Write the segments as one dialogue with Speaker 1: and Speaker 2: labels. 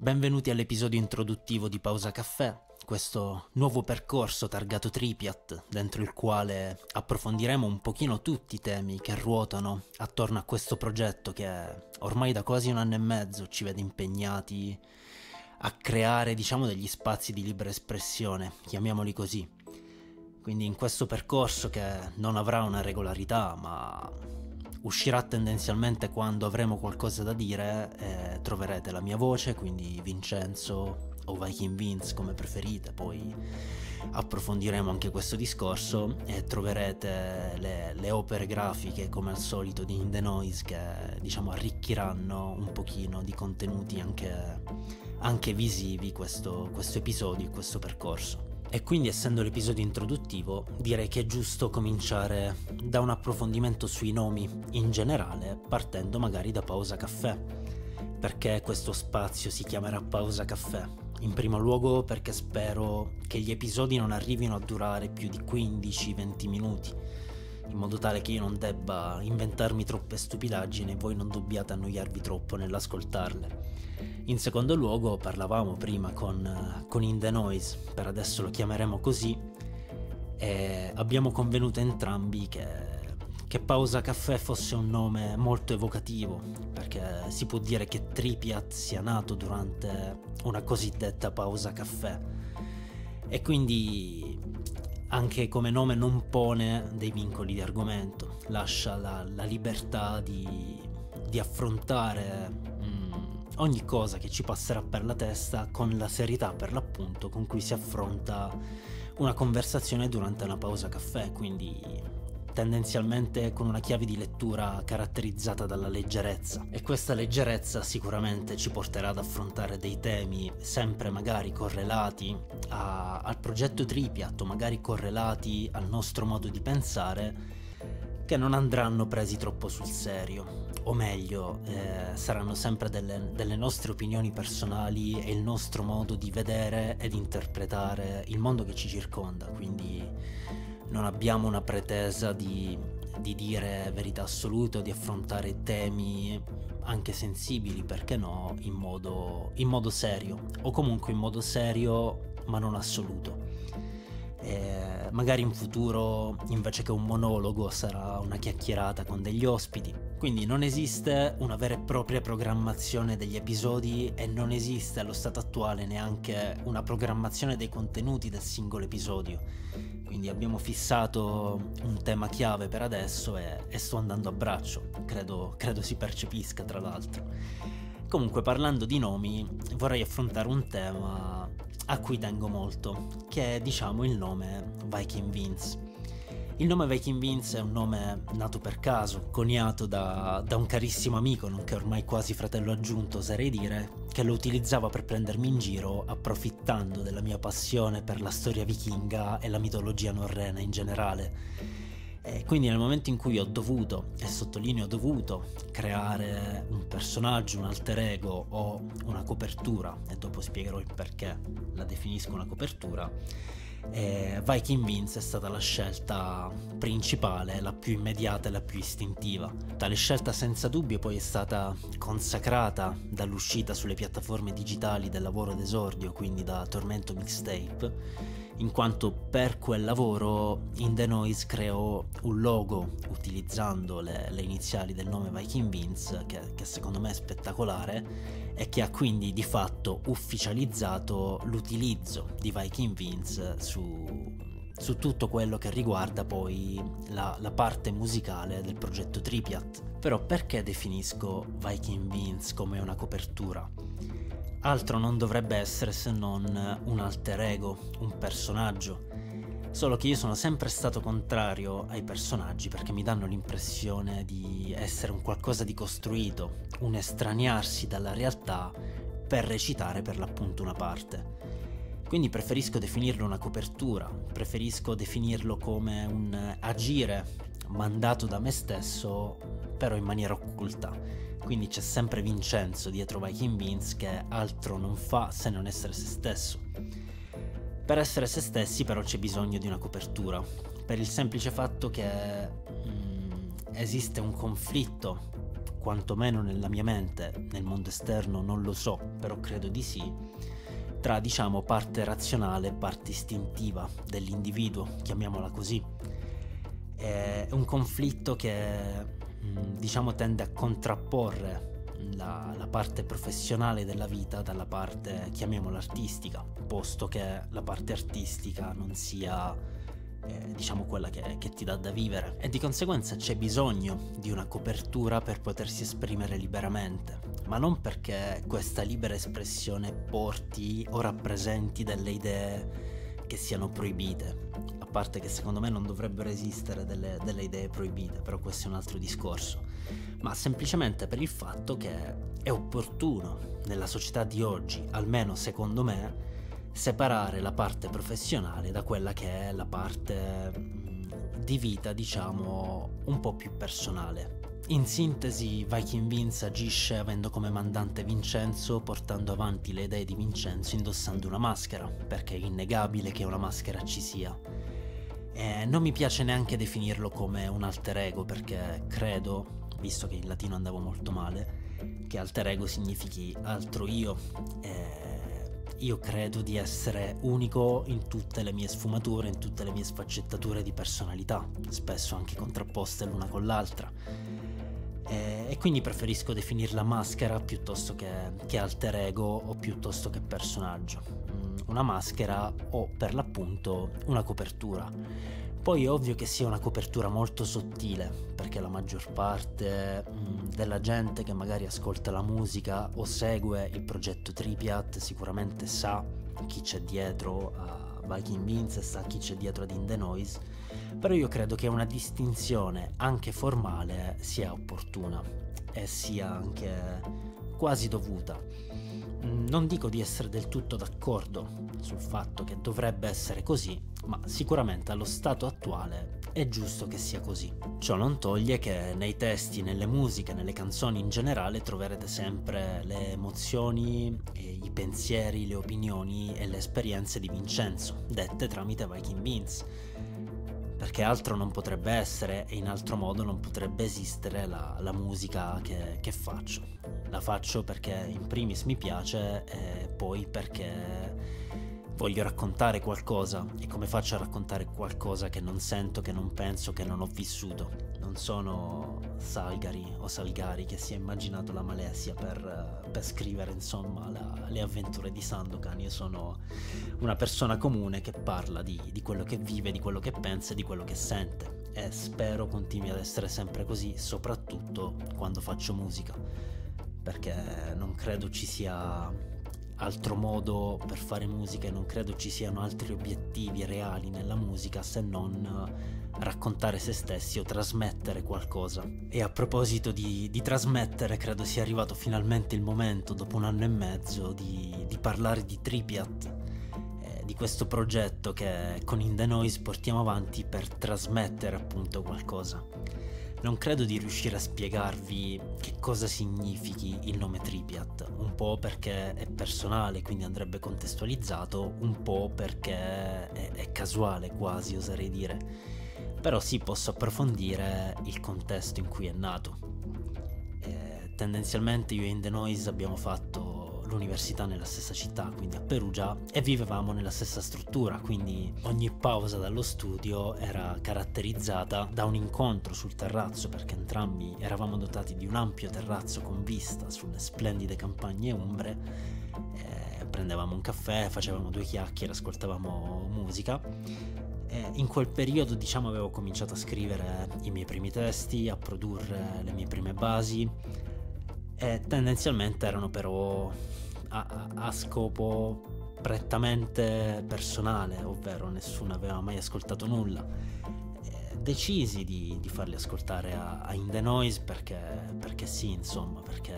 Speaker 1: Benvenuti all'episodio introduttivo di Pausa Caffè, questo nuovo percorso targato Tripiat, dentro il quale approfondiremo un pochino tutti i temi che ruotano attorno a questo progetto che ormai da quasi un anno e mezzo ci vede impegnati a creare, diciamo, degli spazi di libera espressione, chiamiamoli così. Quindi in questo percorso che non avrà una regolarità, ma uscirà tendenzialmente quando avremo qualcosa da dire e troverete la mia voce, quindi Vincenzo o Viking Vince come preferite, poi approfondiremo anche questo discorso e troverete le, le, opere grafiche come al solito di In The Noise che diciamo arricchiranno un pochino di contenuti anche, anche visivi questo, questo episodio e questo percorso. E quindi essendo l'episodio introduttivo direi che è giusto cominciare da un approfondimento sui nomi in generale, partendo magari da Pausa Caffè. Perché questo spazio si chiamerà Pausa Caffè? In primo luogo perché spero che gli episodi non arrivino a durare più di 15-20 minuti, in modo tale che io non debba inventarmi troppe stupidaggini e voi non dobbiate annoiarvi troppo nell'ascoltarle. In secondo luogo parlavamo prima con, con In The Noise, per adesso lo chiameremo così, e abbiamo convenuto entrambi che, che Pausa Caffè fosse un nome molto evocativo, perché si può dire che Tripiat sia nato durante una cosiddetta pausa caffè. E quindi anche come nome non pone dei vincoli di argomento, lascia la, la libertà di, di affrontare ogni cosa che ci passerà per la testa con la serietà per l'appunto con cui si affronta una conversazione durante una pausa caffè, quindi tendenzialmente con una chiave di lettura caratterizzata dalla leggerezza. E questa leggerezza sicuramente ci porterà ad affrontare dei temi sempre magari correlati a, al progetto Tripiat o magari correlati al nostro modo di pensare che non andranno presi troppo sul serio, o meglio, eh, saranno sempre delle, delle, nostre opinioni personali e il nostro modo di vedere ed interpretare il mondo che ci circonda, quindi non abbiamo una pretesa di, di dire verità assolute o di affrontare temi anche sensibili, perché no, in modo, in modo serio, o comunque in modo serio ma non assoluto. E magari in futuro invece che un monologo sarà una chiacchierata con degli ospiti. Quindi non esiste una vera e propria programmazione degli episodi e non esiste allo stato attuale neanche una programmazione dei contenuti del singolo episodio. Quindi abbiamo fissato un tema chiave per adesso e, e sto andando a braccio, credo, credo si percepisca tra l'altro. Comunque parlando di nomi vorrei affrontare un tema a cui tengo molto, che è diciamo il nome Viking Vince. Il nome Viking Vince è un nome nato per caso, coniato da, da, un carissimo amico, nonché ormai quasi fratello aggiunto, oserei dire, che lo utilizzava per prendermi in giro, approfittando della mia passione per la storia vichinga e la mitologia norrena in generale. E quindi nel momento in cui ho dovuto, e sottolineo dovuto, creare un personaggio, un alter ego o una copertura, e dopo spiegherò il perché la definisco una copertura, eh, Viking Vince è stata la scelta principale, la più immediata e la più istintiva. Tale scelta senza dubbio poi è stata consacrata dall'uscita sulle piattaforme digitali del lavoro d'esordio, quindi da Tormento Mixtape, in quanto per quel lavoro In The Noise creò un logo utilizzando le, le iniziali del nome Viking Vince che, che, secondo me è spettacolare e che ha quindi di fatto ufficializzato l'utilizzo di Viking Vince su, su tutto quello che riguarda poi la, la, parte musicale del progetto Tripiat. Però perché definisco Viking Vince come una copertura? Altro non dovrebbe essere se non un alter ego, un personaggio. Solo che io sono sempre stato contrario ai personaggi perché mi danno l'impressione di essere un qualcosa di costruito, un estraniarsi dalla realtà per recitare per l'appunto una parte. Quindi preferisco definirlo una copertura, preferisco definirlo come un agire mandato da me stesso, però in maniera occulta quindi c'è sempre Vincenzo dietro Viking Vince che altro non fa se non essere se stesso. Per essere se stessi però c'è bisogno di una copertura, per il semplice fatto che mm, esiste un conflitto quantomeno nella mia mente, nel mondo esterno non lo so, però credo di sì, tra diciamo parte razionale e parte istintiva dell'individuo, chiamiamola così. È un conflitto che mm, diciamo tende a contrapporre la, la, parte professionale della vita dalla parte, chiamiamola artistica, posto che la parte artistica non sia eh, diciamo quella che, che, ti dà da vivere. E di conseguenza c'è bisogno di una copertura per potersi esprimere liberamente, ma non perché questa libera espressione porti o rappresenti delle idee che siano proibite, parte che secondo me non dovrebbero esistere delle, delle idee proibite, però questo è un altro discorso, ma semplicemente per il fatto che è opportuno nella società di oggi, almeno secondo me, separare la parte professionale da quella che è la parte mm, di vita, diciamo, un po' più personale. In sintesi, Viking Vince agisce avendo come mandante Vincenzo, portando avanti le idee di Vincenzo indossando una maschera, perché è innegabile che una maschera ci sia. E non mi piace neanche definirlo come un alter ego, perché credo, visto che in latino andavo molto male, che alter ego significhi altro io. E io credo di essere unico in tutte le mie sfumature, in tutte le mie sfaccettature di personalità, spesso anche contrapposte l'una con l'altra. E, e quindi preferisco definirla maschera piuttosto che, che alter ego o piuttosto che personaggio. Una maschera o per l'appunto una copertura poi è ovvio che sia una copertura molto sottile, perché la maggior parte mm, della gente che magari ascolta la musica o segue il progetto Tripiat sicuramente sa chi c'è dietro a Viking Beans e sa chi c'è dietro ad In The Noise, però io credo che una distinzione anche formale sia opportuna e sia anche quasi dovuta. Mm, non dico di essere del tutto d'accordo sul fatto che dovrebbe essere così, ma sicuramente allo stato attuale è giusto che sia così. Ciò non toglie che nei testi, nelle musiche, nelle canzoni in generale troverete sempre le emozioni, i pensieri, le opinioni e le esperienze di Vincenzo, dette tramite Viking Beans. Perché altro non potrebbe essere e in altro modo non potrebbe esistere la, la musica che, che faccio. La faccio perché in primis mi piace e poi perché voglio raccontare qualcosa e come faccio a raccontare qualcosa che non sento, che non penso, che non ho vissuto. Non sono Salgari o Salgari che si è immaginato la Malesia per, per scrivere insomma la, le avventure di Sandokan. Io sono una persona comune che parla di, di quello che vive, di quello che pensa e di quello che sente. E spero continui ad essere sempre così, soprattutto quando faccio musica. Perché non credo ci sia altro modo per fare musica e non credo ci siano altri obiettivi reali nella musica se non raccontare se stessi o trasmettere qualcosa. E a proposito di, di trasmettere, credo sia arrivato finalmente il momento, dopo un anno e mezzo, di, di parlare di Tripiat, eh, di questo progetto che con In The Noise portiamo avanti per trasmettere appunto qualcosa. Non credo di riuscire a spiegarvi che cosa significhi il nome Tripiat, un po' perché è personale, quindi andrebbe contestualizzato, un po' perché è, è casuale quasi, oserei dire. Però sì, posso approfondire il contesto in cui è nato. Eh, tendenzialmente io e In The Noise abbiamo fatto l'università nella stessa città, quindi a Perugia, e vivevamo nella stessa struttura, quindi ogni pausa dallo studio era caratterizzata da un incontro sul terrazzo, perché entrambi eravamo dotati di un ampio terrazzo con vista sulle splendide campagne umbre. Eh, prendevamo un caffè, facevamo due chiacchiere, ascoltavamo musica. E in quel periodo, diciamo, avevo cominciato a scrivere i miei primi testi, a produrre le mie prime basi e tendenzialmente erano però a, a scopo prettamente personale, ovvero nessuno aveva mai ascoltato nulla. Decisi di, di, farli ascoltare a, a In The Noise perché, perché sì, insomma, perché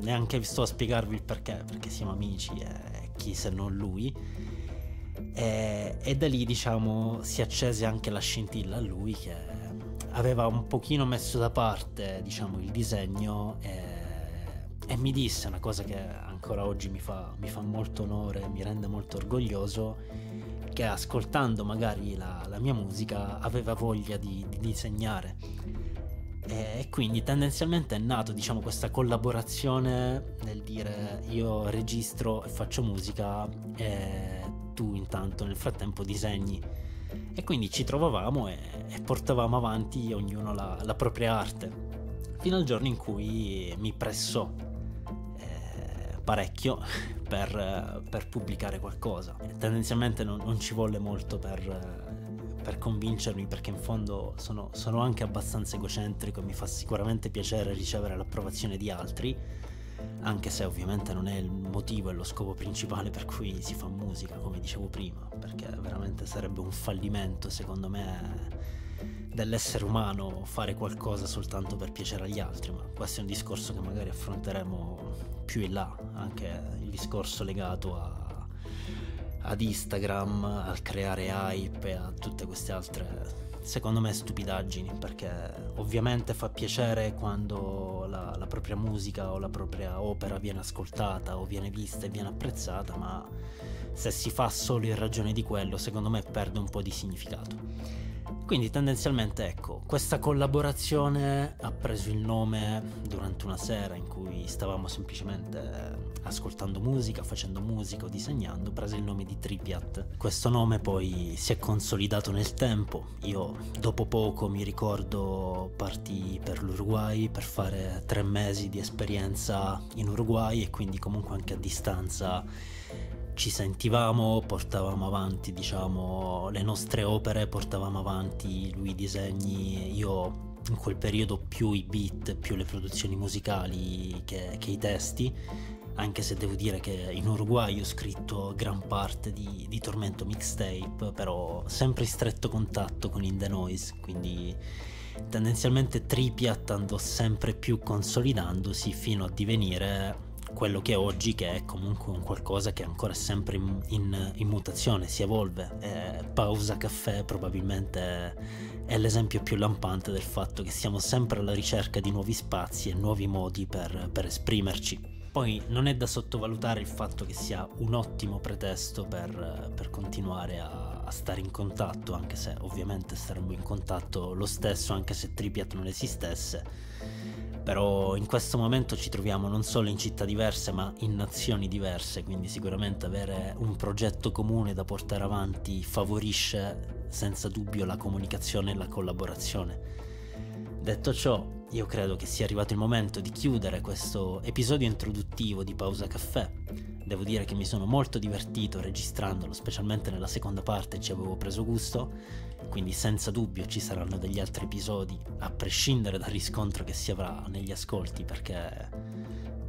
Speaker 1: neanche sto a spiegarvi il perché, perché siamo amici e chi se non lui. E, e da lì, diciamo, si accese anche la scintilla a lui che aveva un pochino messo da parte, diciamo, il disegno e, e mi disse una cosa che ancora oggi mi fa, mi fa, molto onore, mi rende molto orgoglioso, che ascoltando magari la, la mia musica aveva voglia di, di disegnare. E quindi tendenzialmente è nato, diciamo, questa collaborazione nel dire io registro e faccio musica e tu intanto nel frattempo disegni. E quindi ci trovavamo e, e portavamo avanti ognuno la, la, propria arte. Fino al giorno in cui mi pressò eh, parecchio per, per, pubblicare qualcosa. Tendenzialmente non, non ci volle molto per per convincermi perché in fondo sono, sono anche abbastanza egocentrico e mi fa sicuramente piacere ricevere l'approvazione di altri, anche se ovviamente non è il motivo e lo scopo principale per cui si fa musica, come dicevo prima, perché veramente sarebbe un fallimento secondo me dell'essere umano fare qualcosa soltanto per piacere agli altri, ma questo è un discorso che magari affronteremo più in là, anche il discorso legato a ad Instagram, al creare hype e a tutte queste altre, secondo me, stupidaggini, perché ovviamente fa piacere quando la, la propria musica o la propria opera viene ascoltata o viene vista e viene apprezzata, ma se si fa solo in ragione di quello, secondo me perde un po' di significato. Quindi tendenzialmente ecco, questa collaborazione ha preso il nome durante una sera in cui stavamo semplicemente ascoltando musica, facendo musica o disegnando, prese il nome di Tripiat. Questo nome poi si è consolidato nel tempo. Io dopo poco mi ricordo partì per l'Uruguay per fare tre mesi di esperienza in Uruguay e quindi comunque anche a distanza ci sentivamo, portavamo avanti diciamo le nostre opere, portavamo avanti lui i disegni, io in quel periodo più i beat, più le produzioni musicali che, che i testi, anche se devo dire che in Uruguay ho scritto gran parte di, di Tormento Mixtape, però sempre in stretto contatto con In The Noise, quindi tendenzialmente Tripiat andò sempre più consolidandosi fino a divenire quello che è oggi, che è comunque un qualcosa che è ancora sempre in, in, in mutazione, si evolve. Eh, pausa caffè probabilmente è l'esempio più lampante del fatto che siamo sempre alla ricerca di nuovi spazi e nuovi modi per, per esprimerci. Poi non è da sottovalutare il fatto che sia un ottimo pretesto per, per continuare a, a, stare in contatto, anche se ovviamente staremmo in contatto lo stesso anche se Tripiat non esistesse però in questo momento ci troviamo non solo in città diverse ma in nazioni diverse, quindi sicuramente avere un progetto comune da portare avanti favorisce senza dubbio la comunicazione e la collaborazione. Detto ciò, io credo che sia arrivato il momento di chiudere questo episodio introduttivo di Pausa Caffè. Devo dire che mi sono molto divertito registrandolo, specialmente nella seconda parte ci avevo preso gusto quindi senza dubbio ci saranno degli altri episodi, a prescindere dal riscontro che si avrà negli ascolti, perché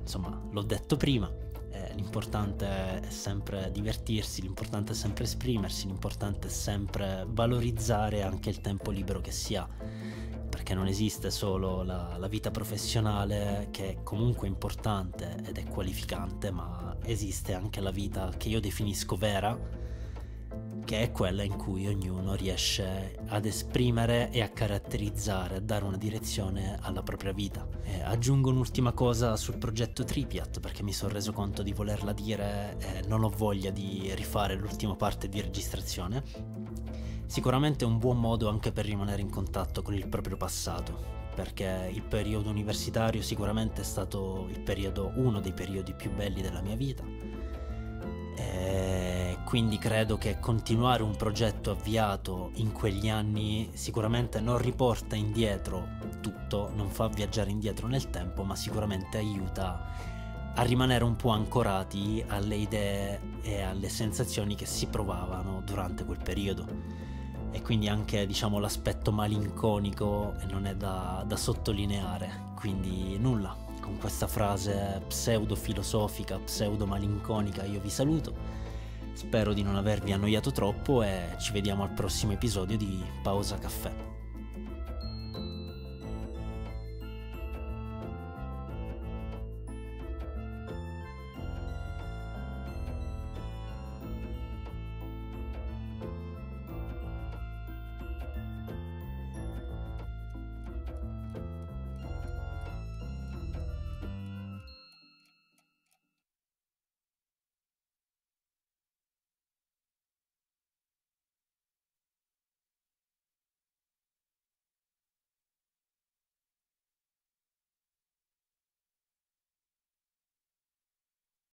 Speaker 1: insomma l'ho detto prima, eh, l'importante è sempre divertirsi, l'importante è sempre esprimersi, l'importante è sempre valorizzare anche il tempo libero che si ha, perché non esiste solo la, la vita professionale che è comunque importante ed è qualificante, ma esiste anche la vita che io definisco vera che è quella in cui ognuno riesce ad esprimere e a caratterizzare, a dare una direzione alla propria vita. E aggiungo un'ultima cosa sul progetto Tripiat perché mi sono reso conto di volerla dire e non ho voglia di rifare l'ultima parte di registrazione. Sicuramente è un buon modo anche per rimanere in contatto con il proprio passato, perché il periodo universitario sicuramente è stato periodo, uno dei periodi più belli della mia vita. E quindi credo che continuare un progetto avviato in quegli anni sicuramente non riporta indietro tutto, non fa viaggiare indietro nel tempo, ma sicuramente aiuta a rimanere un po' ancorati alle idee e alle sensazioni che si provavano durante quel periodo. E quindi anche diciamo l'aspetto malinconico non è da, da sottolineare, quindi nulla. Con questa frase pseudo filosofica, pseudo malinconica io vi saluto Spero di non avervi annoiato troppo e ci vediamo al prossimo episodio di Pausa Caffè.